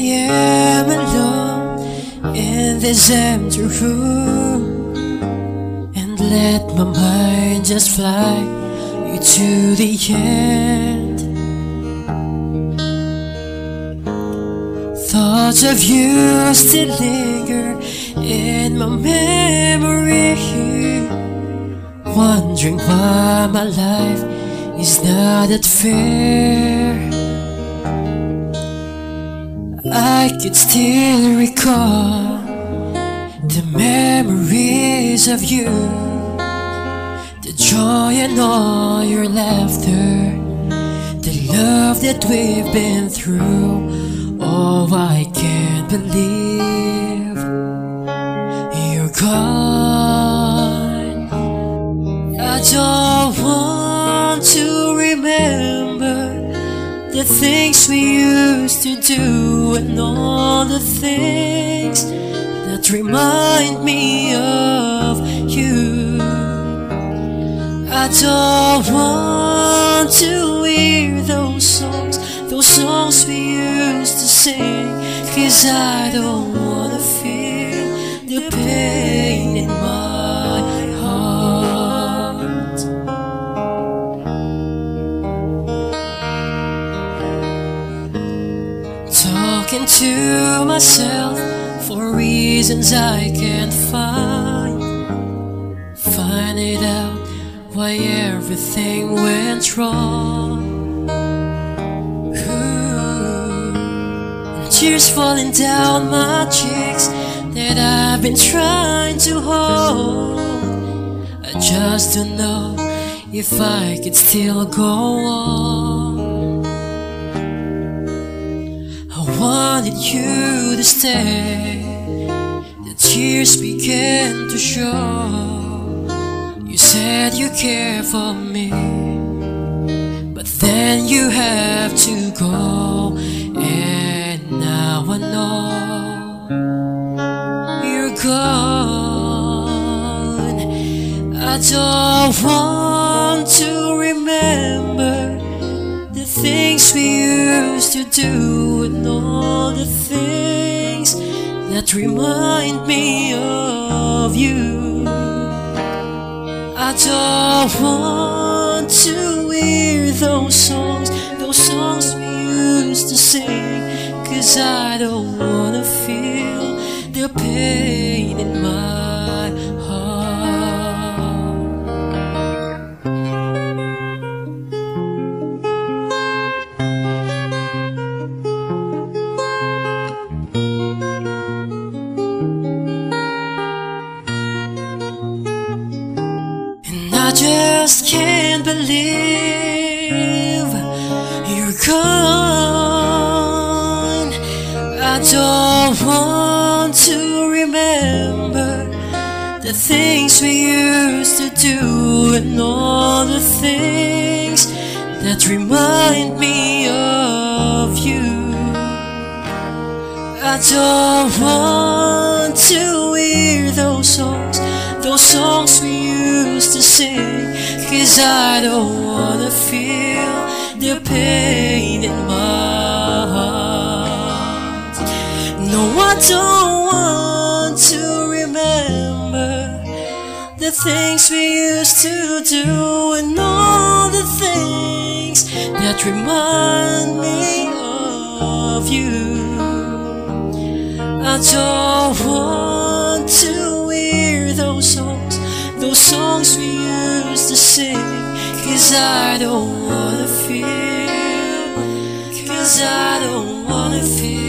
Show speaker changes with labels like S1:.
S1: am alone in this empty room. And let my mind just fly you to the end. Thoughts of you still linger in my memory Wondering why my life is not that fair. I could still recall the memories of you, the joy and all your laughter, the love that we've been through. Oh, I can't believe you're gone. I don't the things we used to do and all the things that remind me of you. I don't want to hear those songs, those songs we used to sing, cause I don't wanna feel Talking to myself for reasons I can't find. Find it out why everything went wrong. Ooh. Tears falling down my cheeks that I've been trying to hold. I just don't know if I could still go on. Wanted you to stay. The tears began to show. You said you care for me, but then you have to go. And now I know you're gone. I don't want to remember things we used to do and all the things that remind me of you. I don't want to hear those songs, those songs we used to sing, cause I don't wanna feel the pain I just can't believe you're gone. I don't want to remember the things we used to do and all the things that remind me of you. I don't want to hear those songs, those songs we used to sing, cause I don't wanna feel the pain in my heart. No, I don't want to remember the things we used to do and all the things that remind me of you. I don't want to songs we used to sing. Cause I don't wanna feel Cause I don't wanna feel.